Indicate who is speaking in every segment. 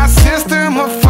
Speaker 1: my system of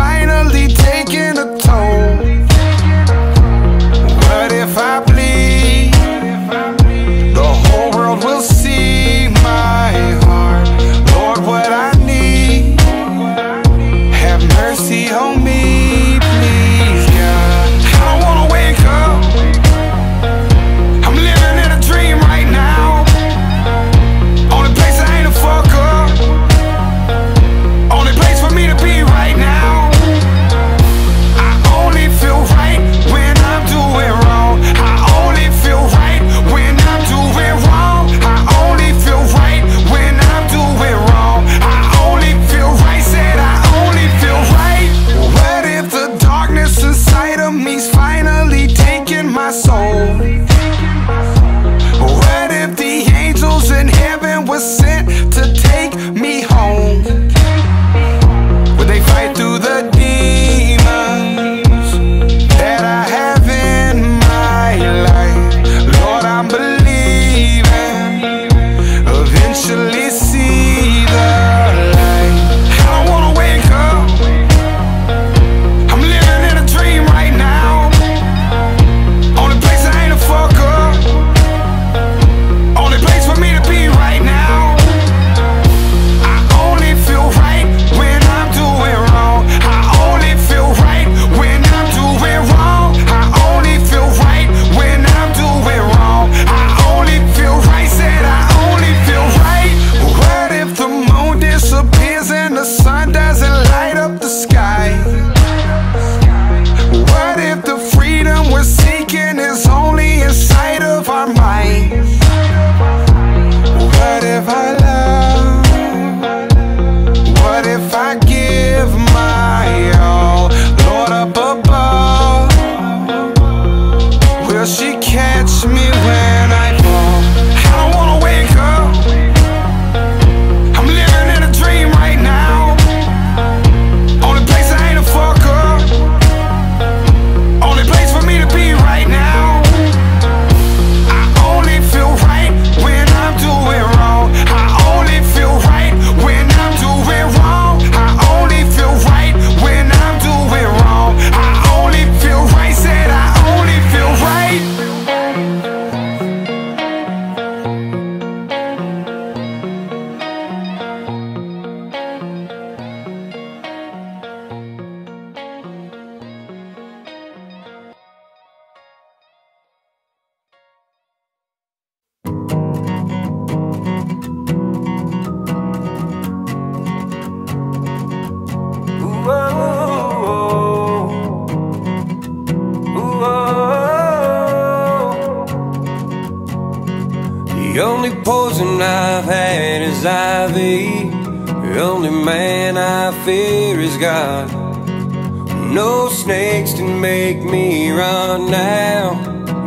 Speaker 1: What if the angels in heaven were sent to take in the sun.
Speaker 2: The only poison I've had is ivy. The only man I fear is God. No snakes can make me run now.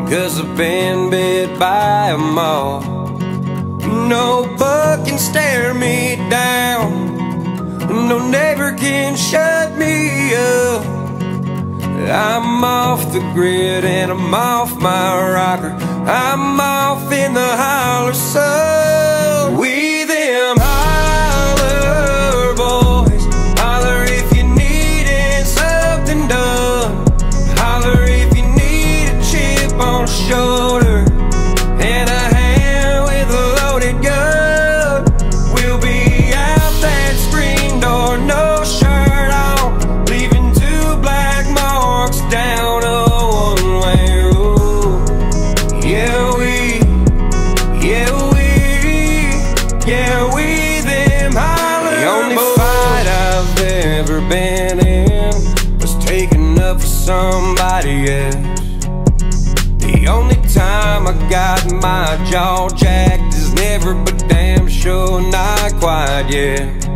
Speaker 2: Cause I've been bit by a moth. No can shut me up. I'm off the grid and I'm off my rocker. I'm off in the holler so we them holler boys. Holler if you needed something done. Holler if you need a chip on the shoulder somebody else. The only time I got my jaw jacked is never, but damn sure not quite yet.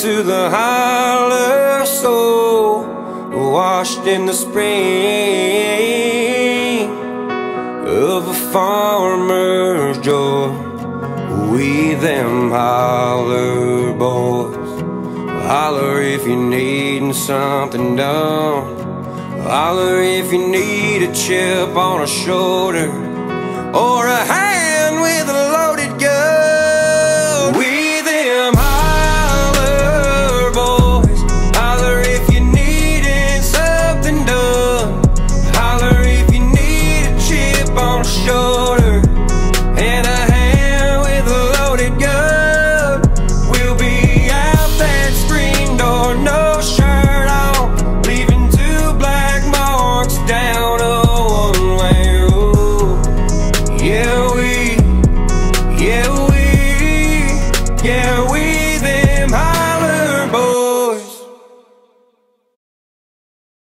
Speaker 2: To the holler soul, washed in the spring of a farmer's joy. We them holler boys, holler if you're needing something done. Holler if you need a chip on a shoulder or a